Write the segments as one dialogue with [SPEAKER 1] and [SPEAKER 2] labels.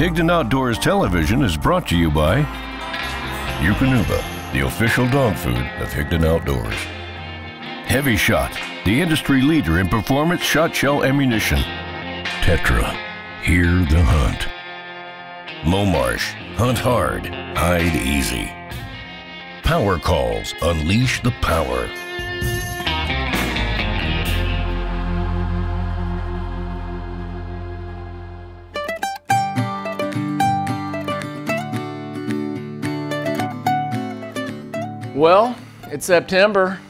[SPEAKER 1] Higdon Outdoors Television is brought to you by Eukanuba, the official dog food of Higdon Outdoors. HEVI-Shot, the industry leader in performance shot shell ammunition. Tetra, hear the hunt. Momarsh, hunt hard, hide easy. Power Calls, unleash the power.
[SPEAKER 2] Well, it's September,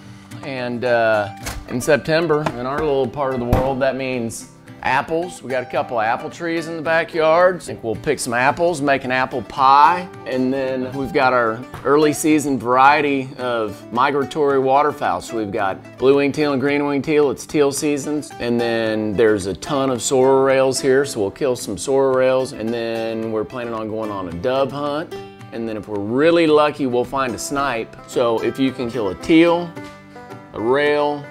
[SPEAKER 2] and uh, in September, in our little part of the world, that means apples. We got a couple apple trees in the backyard. I think we'll pick some apples, make an apple pie, and then we've got our early season variety of migratory waterfowl. So we've got blue-winged teal and green-winged teal. It's teal seasons, and then there's a ton of sora rails here, so we'll kill some sora rails, and then we're planning on going on a dove hunt and then if we're really lucky, we'll find a snipe. So if you can kill a teal, a rail,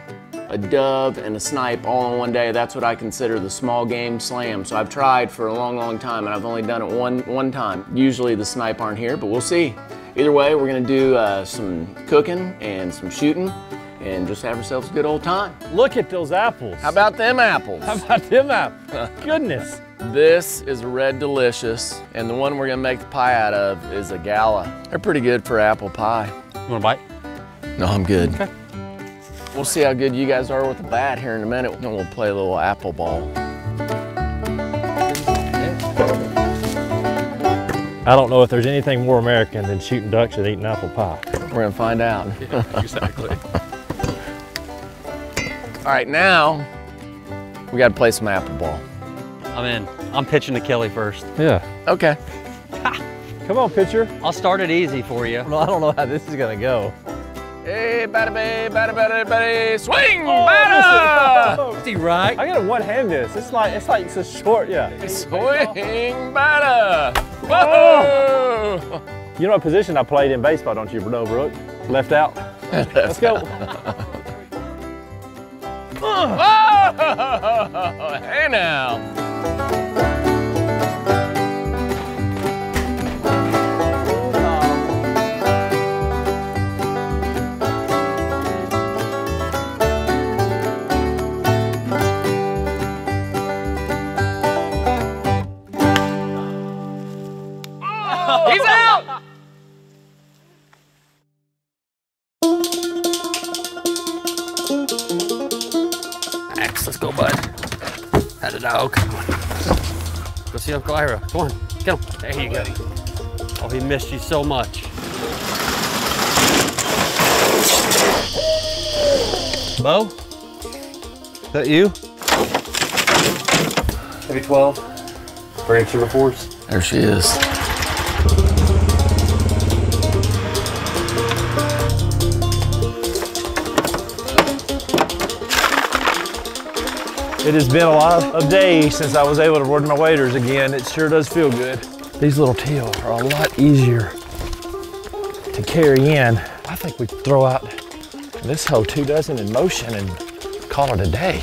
[SPEAKER 2] a dove, and a snipe all in one day, that's what I consider the small game slam. So I've tried for a long, long time, and I've only done it one, one time. Usually the snipe aren't here, but we'll see. Either way, we're gonna do uh, some cooking and some shooting and just have ourselves a good old time.
[SPEAKER 3] Look at those apples.
[SPEAKER 2] How about them apples?
[SPEAKER 3] How about them apples? Goodness.
[SPEAKER 2] This is a Red Delicious, and the one we're gonna make the pie out of is a Gala. They're pretty good for apple pie.
[SPEAKER 3] You wanna bite?
[SPEAKER 2] No, I'm good.
[SPEAKER 3] Okay.
[SPEAKER 2] We'll see how good you guys are with the bat here in a minute, and we'll play a little apple ball.
[SPEAKER 3] I don't know if there's anything more American than shooting ducks and eating apple pie.
[SPEAKER 2] We're gonna find out.
[SPEAKER 3] exactly.
[SPEAKER 2] All right, now we gotta play some apple ball.
[SPEAKER 4] I'm in. I'm pitching to Kelly first.
[SPEAKER 3] Yeah.
[SPEAKER 2] Okay.
[SPEAKER 3] Come on, pitcher.
[SPEAKER 4] I'll start it easy for you.
[SPEAKER 3] Well, I don't know how this is gonna go.
[SPEAKER 2] Hey, batter, batter, batter, batter, batter, swing,
[SPEAKER 3] Oh,
[SPEAKER 2] batter! Oh.
[SPEAKER 4] Is he right?
[SPEAKER 3] I gotta one hand this. It's like it's like it's a short, yeah.
[SPEAKER 2] Swing, batter! Oh. Whoa!
[SPEAKER 3] You know what position I played in baseball, don't you, know, Brooke? Left out. Let's go.
[SPEAKER 2] Oh, hey now.
[SPEAKER 4] There you go. Oh, he missed you so much. Bo? Is that you? Maybe 12. Branch number force.
[SPEAKER 2] There she is.
[SPEAKER 3] It has been a lot of days since I was able to run my waders again. It sure does feel good. These little teal are a lot easier to carry in. I think we throw out this whole two dozen in motion and call it a day.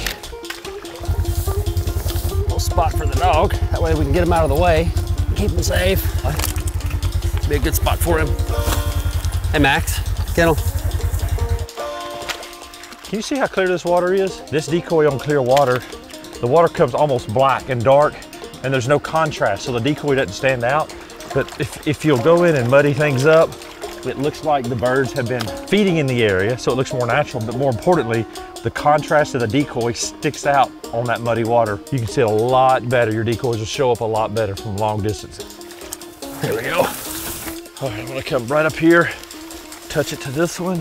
[SPEAKER 4] Little spot for the dog. That way we can get him out of the way. Keep him safe. Be a good spot for him. Hey, Max. kennel.
[SPEAKER 3] Can you see how clear this water is? This decoy on clear water, the water comes almost black and dark and there's no contrast, so the decoy doesn't stand out. But if, if you'll go in and muddy things up, it looks like the birds have been feeding in the area, so it looks more natural, but more importantly, the contrast of the decoy sticks out on that muddy water. You can see it a lot better. Your decoys will show up a lot better from long distances. There we go. All right, I'm gonna come right up here, touch it to this one.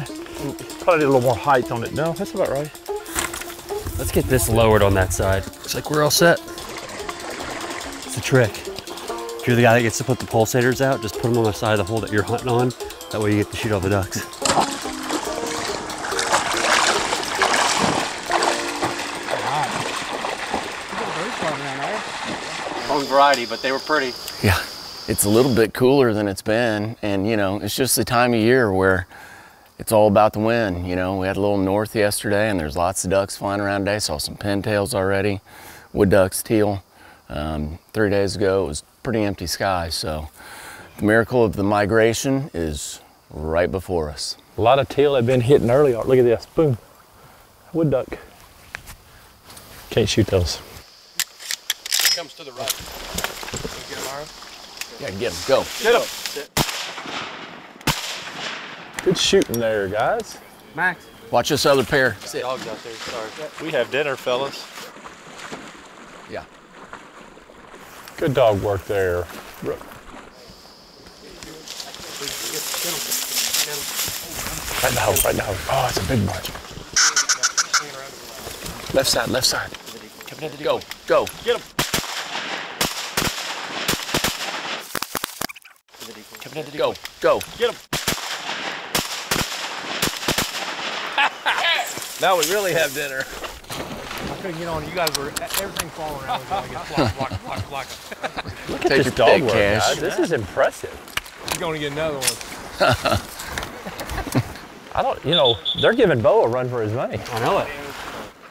[SPEAKER 3] Probably need a little more height on it. No, that's about right.
[SPEAKER 4] Let's get this lowered on that side. Looks like we're all set. It's a trick. If you're the guy that gets to put the pulsators out, just put them on the side of the hole that you're hunting on. That way you get to shoot all the ducks. Own variety, but they were pretty.
[SPEAKER 2] Yeah, it's a little bit cooler than it's been, and you know, it's just the time of year where it's all about the wind. You know, we had a little north yesterday, and there's lots of ducks flying around today. Saw some pintails already, wood ducks, teal. Um, three days ago, it was pretty empty skies. So the miracle of the migration is right before us.
[SPEAKER 3] A lot of teal have been hitting early. Look at this, boom. Wood duck. Can't shoot those.
[SPEAKER 5] comes to the right. Get him, Aaron?
[SPEAKER 2] Yeah, get him. Go.
[SPEAKER 5] Get him.
[SPEAKER 3] Good shooting there, guys.
[SPEAKER 5] Max.
[SPEAKER 2] Watch this other pair.
[SPEAKER 5] Dog's out there. Sorry.
[SPEAKER 3] We have dinner, fellas.
[SPEAKER 2] Yeah.
[SPEAKER 3] Good dog work there. Right in the house, right in the house. Oh, it's a big bunch. Left side, left side.
[SPEAKER 2] Go. Go.
[SPEAKER 5] Get him.
[SPEAKER 2] Go. Go.
[SPEAKER 5] Get him.
[SPEAKER 3] Now we really have dinner.
[SPEAKER 5] I couldn't get on. You guys were everything falling around. was going to get block, block, block, block.
[SPEAKER 3] Look at
[SPEAKER 2] Take
[SPEAKER 3] this
[SPEAKER 2] your
[SPEAKER 3] dog work,
[SPEAKER 2] Cash.
[SPEAKER 3] This is impressive.
[SPEAKER 5] You're going to get another one.
[SPEAKER 3] I don't, you know, they're giving Bo a run for his money.
[SPEAKER 4] I know it.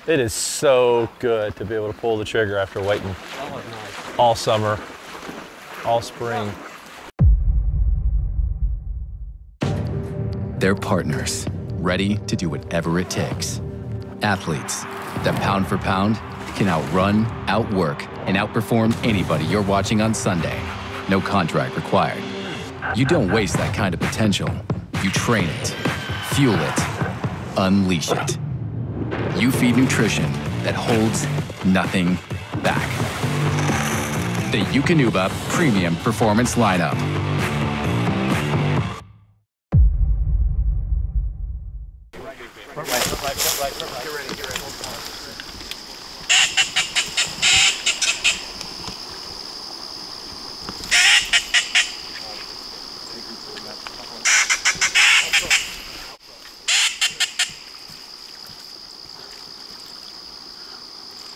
[SPEAKER 3] It is so good to be able to pull the trigger after waiting all summer, all spring.
[SPEAKER 6] They're partners, ready to do whatever it takes. Athletes that pound for pound can outrun, outwork, and outperform anybody you're watching on Sunday. No contract required. You don't waste that kind of potential. You train it, fuel it, unleash it. You feed nutrition that holds nothing back. The Eukanuba Premium Performance Lineup.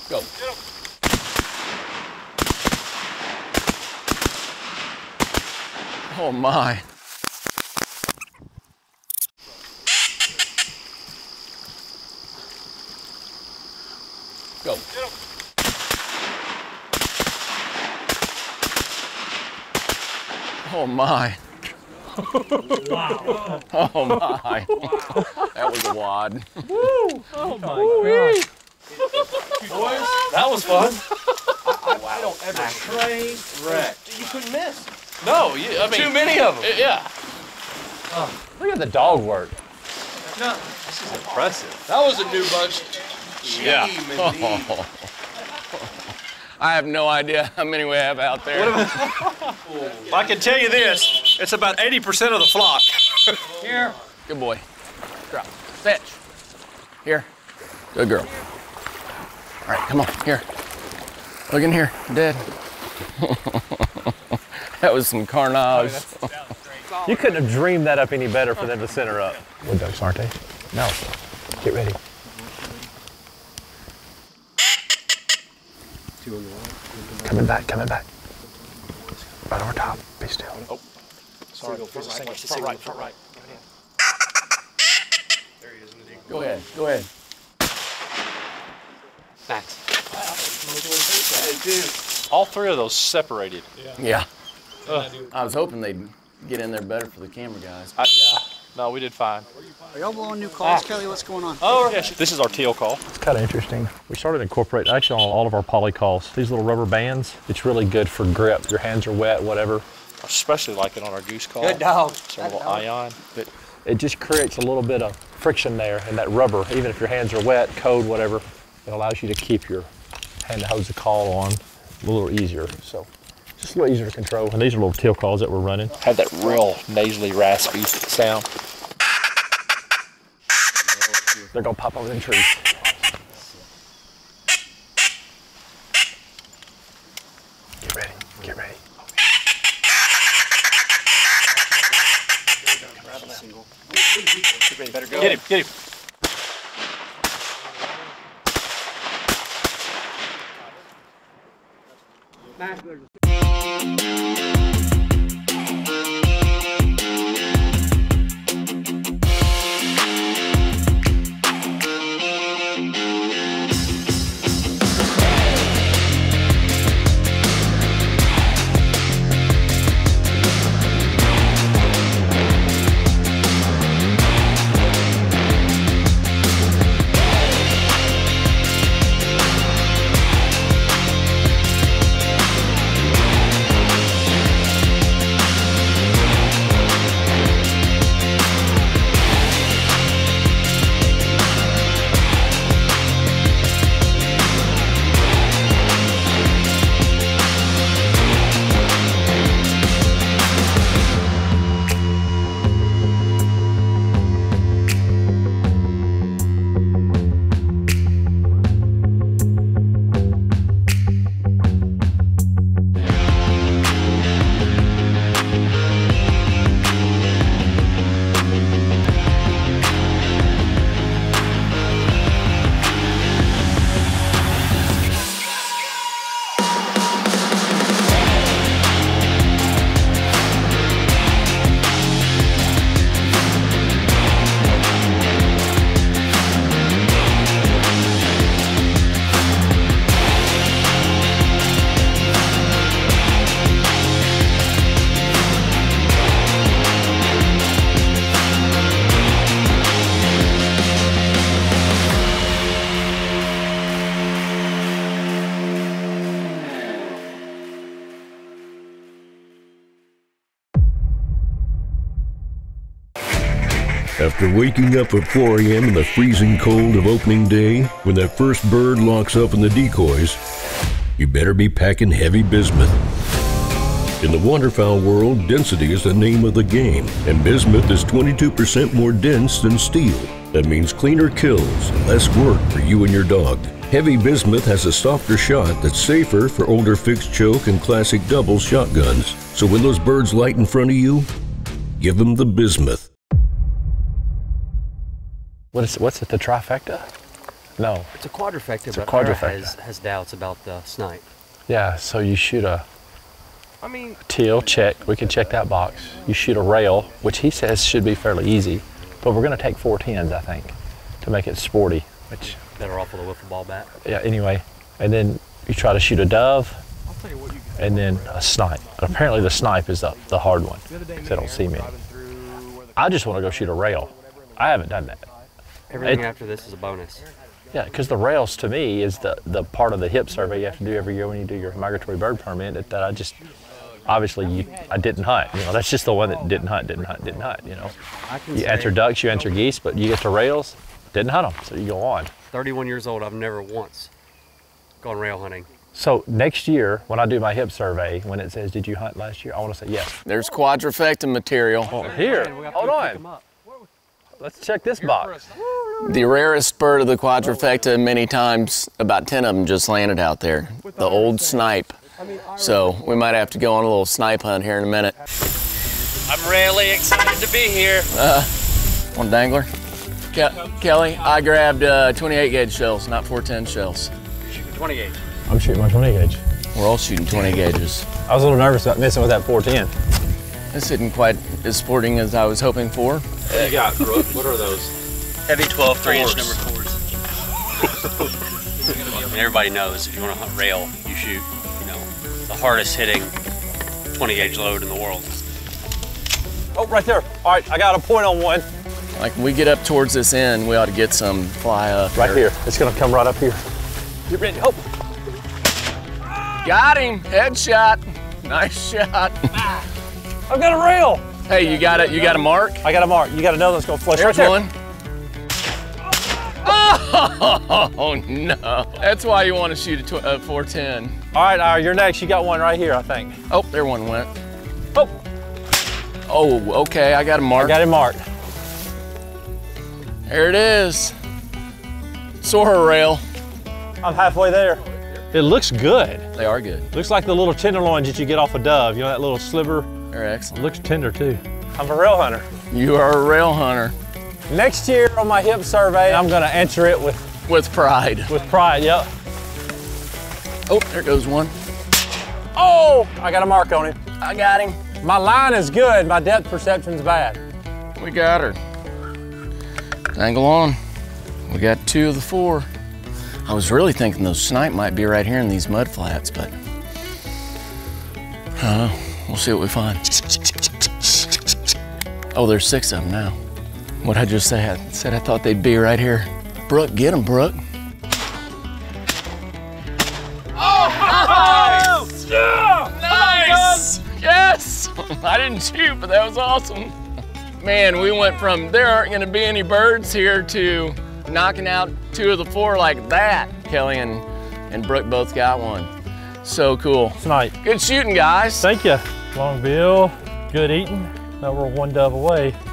[SPEAKER 2] Go. Oh my. Go. Oh my. Oh my. That was a wad. Woo! Oh my gosh.
[SPEAKER 5] That was fun. I, don't ever train wreck. You couldn't miss. No, you, I mean too many of them. Yeah.
[SPEAKER 3] Look at the dog work.
[SPEAKER 5] No, this is impressive. That was a new bunch.
[SPEAKER 3] Yeah.
[SPEAKER 2] I have no idea how many we have out there.
[SPEAKER 5] I can tell you this: it's about 80% of the flock.
[SPEAKER 2] Here. Good boy. Drop. Fetch. Here. Good girl. All right, come on. Here. Look in here. Dead. that was some carnage.
[SPEAKER 3] You couldn't have dreamed that up any better for them to center up. Wood ducks, aren't they? No. Get ready. Coming back, coming back. Right over top. Be still. Oh.
[SPEAKER 5] Sorry. Front right, front right.
[SPEAKER 2] Go ahead. Go ahead. Max.
[SPEAKER 5] All three of those separated.
[SPEAKER 2] Yeah. I was hoping they'd get in there better for the camera guys.
[SPEAKER 5] I, yeah. No, we did fine.
[SPEAKER 7] Are y'all blowing new calls, Kelly? What's going on?
[SPEAKER 5] Oh, yeah. This is our teal call.
[SPEAKER 3] It's kind of interesting. We started incorporating actually on all of our poly calls. These little rubber bands, it's really good for grip. Your hands are wet, whatever.
[SPEAKER 5] Especially like it on our goose call.
[SPEAKER 7] Good dog.
[SPEAKER 5] It's a little ion.
[SPEAKER 3] It, it just creates a little bit of friction there and that rubber, even if your hands are wet, cold, whatever, it allows you to keep your hand to hose the call on a little easier. So just a little easier to control. And these are little teal calls that we're running.
[SPEAKER 5] Had that real nasally, raspy sound.
[SPEAKER 3] They're gonna pop over the trees. Get ready, get ready.
[SPEAKER 5] Get him, get him. Backwards.
[SPEAKER 1] After waking up at 4 a.m. in the freezing cold of opening day, when that first bird locks up in the decoys, you better be packing HEVI-Bismuth. In the waterfowl world, density is the name of the game, and bismuth is 22% more dense than steel. That means cleaner kills and less work for you and your dog. HEVI-Bismuth has a softer shot that's safer for older fixed choke and classic double shotguns. So when those birds light in front of you, give them the bismuth.
[SPEAKER 3] What is what's it? The trifecta? No.
[SPEAKER 4] It's a quadrifecta, It's
[SPEAKER 3] a
[SPEAKER 4] but
[SPEAKER 3] quadrifecta.
[SPEAKER 4] has, has doubts about the snipe.
[SPEAKER 3] Yeah. So you shoot a
[SPEAKER 5] I mean, A
[SPEAKER 3] teal, check. We can check that box. You shoot a rail, which he says should be fairly easy, but we're going to take four tens, I think, to make it sporty. Which,
[SPEAKER 4] Better off with a wiffle ball bat.
[SPEAKER 3] yeah. Anyway, and then you try to shoot a dove, I'll tell you what you and then a snipe. And apparently the snipe is the, the hard one. 'cause They don't see me. I just want to go shoot a rail. I haven't done that.
[SPEAKER 4] Everything
[SPEAKER 3] It-
[SPEAKER 4] after this is a bonus.
[SPEAKER 3] Yeah, because the rails to me is the, the part of the HIP survey you have to do every year when you do your migratory bird permit that, that I just obviously you I didn't hunt. You know, that's just the one that didn't hunt, didn't hunt, didn't hunt. You know, you
[SPEAKER 4] say
[SPEAKER 3] enter ducks, you enter geese, but you get to rails, didn't hunt them, so you go on.
[SPEAKER 4] 31 years old, I've never once gone rail hunting.
[SPEAKER 3] So next year when I do my HIP survey, when it says did you hunt last year, I want to say yes.
[SPEAKER 2] There's quadrifecta material.
[SPEAKER 3] Oh, here, hold on, let's check this box.
[SPEAKER 2] The rarest bird of the quadrifecta, many times, about 10 of them just landed out there. The old snipe. So we might have to go on a little snipe hunt here in a minute.
[SPEAKER 5] I'm really excited to be here.
[SPEAKER 2] One dangler. Ke- Kelly, I grabbed uh, 28 gauge shells, not 410 shells.
[SPEAKER 4] 20 gauge.
[SPEAKER 3] I'm shooting my 20 gauge.
[SPEAKER 2] We're all shooting 20 gauges.
[SPEAKER 3] I was a little nervous about missing with that 410.
[SPEAKER 2] This isn't quite as sporting as I was hoping for.
[SPEAKER 5] You got, Brooke? What are those?
[SPEAKER 4] Heavy 12, 3 inch number fours. I mean, everybody knows if you want to hunt rail, you shoot, you know, the hardest hitting 20 gauge load in the world.
[SPEAKER 3] Oh, right there. All right, I got a point on one.
[SPEAKER 2] Like when we get up towards this end, we ought to get some fly up.
[SPEAKER 3] Right
[SPEAKER 2] there.
[SPEAKER 3] here. It's gonna come right up here. Get ready. Oh.
[SPEAKER 2] Got him. Headshot. Nice shot.
[SPEAKER 3] I've got a rail.
[SPEAKER 2] Hey, you got it. You got a mark.
[SPEAKER 3] I got a mark. You got another that's gonna flush
[SPEAKER 2] There's
[SPEAKER 3] right there.
[SPEAKER 2] one. Oh, oh no! That's why you want to shoot a, tw- a 410.
[SPEAKER 3] All right, Ira, you're next. You got one right here, I think.
[SPEAKER 2] Oh, there one went.
[SPEAKER 3] Oh,
[SPEAKER 2] Oh, okay. I got a mark.
[SPEAKER 3] got it marked.
[SPEAKER 2] There it is. Sora rail.
[SPEAKER 3] I'm halfway there. It looks good.
[SPEAKER 2] They are good.
[SPEAKER 3] Looks like the little tenderloins that you get off a dove. You know that little sliver?
[SPEAKER 2] They're excellent.
[SPEAKER 3] looks tender too. I'm a rail hunter.
[SPEAKER 2] You are a rail hunter
[SPEAKER 3] Next year on my HIP survey, I'm gonna enter it with,
[SPEAKER 2] with pride.
[SPEAKER 3] with pride. Yep.
[SPEAKER 2] Oh, there goes one.
[SPEAKER 3] Oh, I got a mark on him.
[SPEAKER 2] I got him.
[SPEAKER 3] My line is good. My depth perception's bad.
[SPEAKER 2] We got her. Angle on. We got two of the four. I was really thinking those snipe might be right here in these mud flats, but I don't know. We'll see what we find. Oh, there's six of them now. What I just said, I said I thought they'd be right here. Brooke, get them, Brooke. Oh, nice! Yes! I didn't shoot, but that was awesome. Man, we went from there aren't gonna be any birds here to knocking out two of the four like that. Kelly and, and Brooke both got one. So cool.
[SPEAKER 3] Tonight.
[SPEAKER 2] Good shooting, guys.
[SPEAKER 3] Thank you. Long bill, good eating. Now we're one dove away.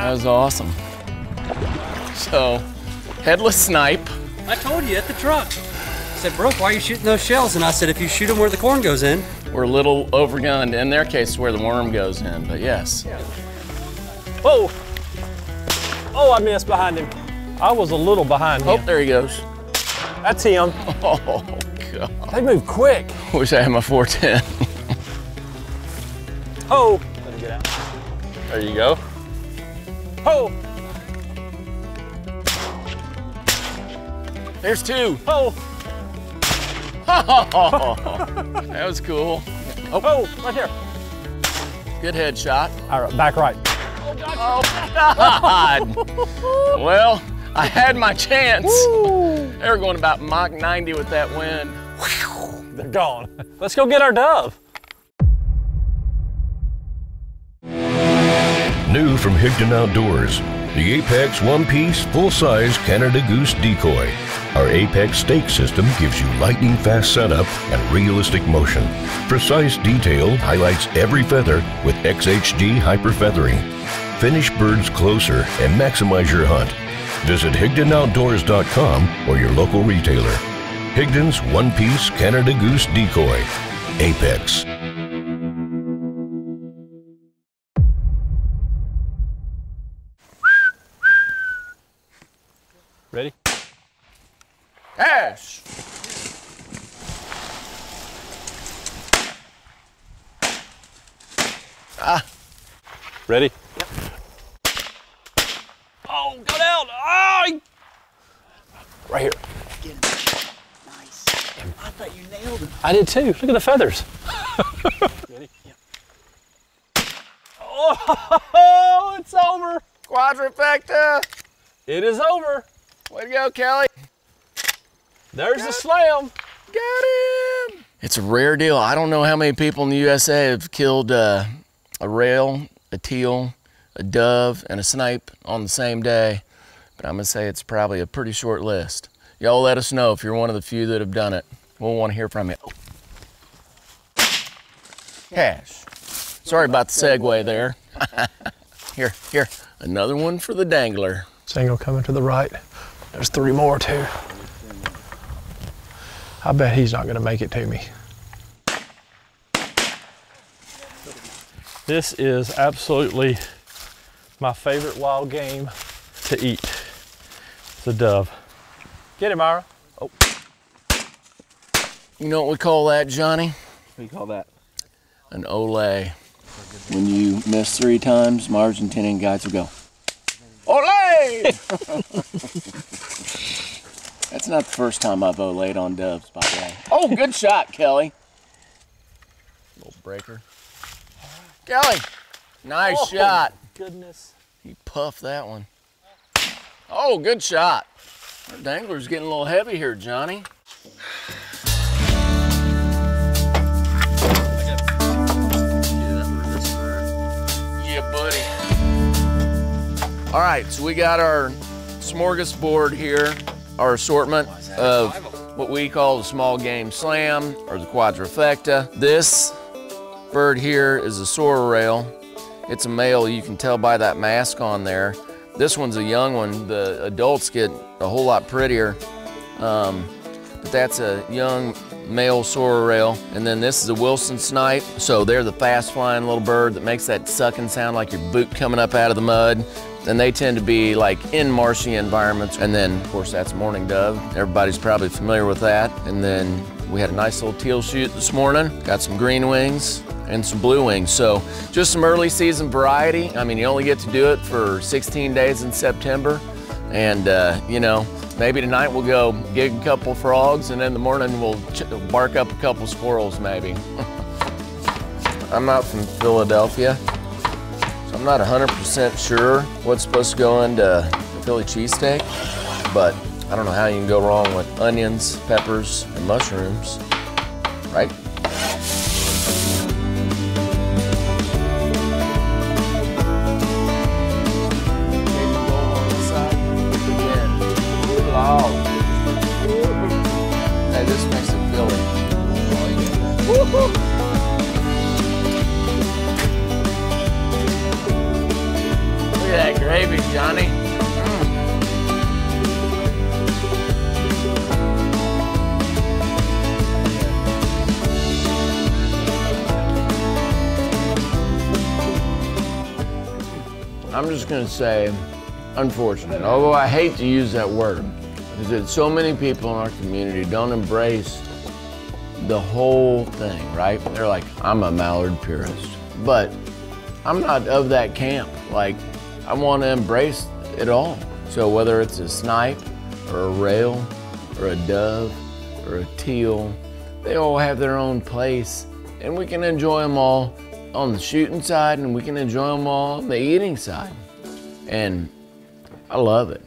[SPEAKER 2] That was awesome. So, headless snipe.
[SPEAKER 4] I told you at the truck. I said, Brooke, why are you shooting those shells? And I said, if you shoot them where the corn goes in,
[SPEAKER 2] We're a little overgunned. In their case, where the worm goes in, but yes.
[SPEAKER 3] Whoa! Oh, I missed behind him. I was a little behind
[SPEAKER 2] Oh,
[SPEAKER 3] him.
[SPEAKER 2] there he goes.
[SPEAKER 3] That's him.
[SPEAKER 2] Oh, God.
[SPEAKER 3] They move quick.
[SPEAKER 2] Wish I had my 410.
[SPEAKER 3] Oh! Let me get out.
[SPEAKER 2] There you go.
[SPEAKER 3] Oh!
[SPEAKER 2] There's two.
[SPEAKER 3] Oh!
[SPEAKER 2] That was cool.
[SPEAKER 3] Oh! Right here.
[SPEAKER 2] Good headshot.
[SPEAKER 3] All right, back right.
[SPEAKER 2] Oh, God. well, I had my chance. They were going about Mach 90 with that wind.
[SPEAKER 3] They're gone. Let's go get our dove.
[SPEAKER 1] New from Higdon Outdoors, the Apex One Piece Full Size Canada Goose Decoy. Our Apex stake system gives you lightning fast setup and realistic motion. Precise detail highlights every feather with XHD hyper feathering. Finish birds closer and maximize your hunt. Visit HigdonOutdoors.com or your local retailer. Higdon's One Piece Canada Goose Decoy. Apex.
[SPEAKER 3] Ready?
[SPEAKER 2] Ash! Ah!
[SPEAKER 3] Ready? Oh, go down! Oh! Right here.
[SPEAKER 7] Get him. Nice. I thought you nailed him.
[SPEAKER 3] I did too. Look at the feathers. Ready? Oh, it's over.
[SPEAKER 2] Quadrifecta!
[SPEAKER 3] It is over.
[SPEAKER 2] Way to go, Kelly.
[SPEAKER 3] There's the slam.
[SPEAKER 2] Got him! It's a rare deal. I don't know how many people in the USA have killed uh, a rail, a teal, a dove, and a snipe on the same day, but I'm gonna say it's probably a pretty short list. Y'all let us know if you're one of the few that have done it. We'll want to hear from you. Cash. Sorry about the segue there. here, here, another one for the dangler.
[SPEAKER 8] Single coming to the right. There's three more too. I bet he's not gonna make it to me. This is absolutely my favorite wild game to eat. It's a dove. Get him, Ira. Oh,
[SPEAKER 2] You know what we call that, Johnny?
[SPEAKER 5] What do you call that?
[SPEAKER 2] An ole. When you miss three times, my Argentinian guides will go, ole! That's not the first time I've Olayed on doves, by the way. Oh, good shot, Kelly. Little breaker. Kelly, nice
[SPEAKER 8] Oh.
[SPEAKER 2] shot.
[SPEAKER 8] goodness.
[SPEAKER 2] He puffed that one. Oh, good shot. Our dangler's getting a little heavy here, Johnny. Yeah, buddy. All right, so we got our smorgasbord here, our assortment of what we call the small game slam or the quadrifecta. This bird here is a sora rail. It's a male, you can tell by that mask on there. This one's a young one. The adults get a whole lot prettier. Um, but that's a young male sora rail. And then this is a Wilson snipe. So they're the fast flying little bird that makes that sucking sound like your boot coming up out of the mud. And they tend to be like in marshy environments. And then of course that's mourning dove. Everybody's probably familiar with that. And then we had a nice little teal shoot this morning. Got some green wings and some blue wings. So just some early season variety. I mean, you only get to do it for 16 days in September. And uh, you know, maybe tonight we'll go gig a couple frogs and in the morning we'll bark up a couple squirrels maybe. I'm not from Philadelphia, so I'm not 100% sure what's supposed to go into Philly cheesesteak, but I don't know how you can go wrong with onions, peppers, and mushrooms, right? I'm gonna say, unfortunate. Although I hate to use that word, is that so many people in our community don't embrace the whole thing, right? They're like, I'm a mallard purist. But I'm not of that camp. Like, I want to embrace it all. So whether it's a snipe or a rail or a dove or a teal, they all have their own place and we can enjoy them all on the shooting side and we can enjoy them all on the eating side. And I love it.